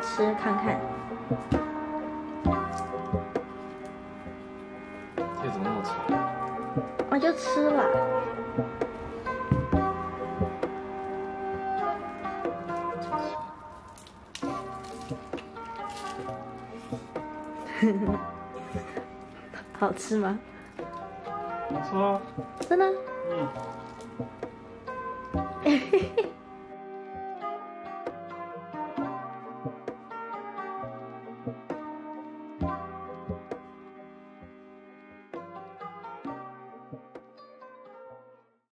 吃看看，这怎么那么？我就吃吧。好吃吗？好吃啊！真的？嗯。嘿嘿嘿。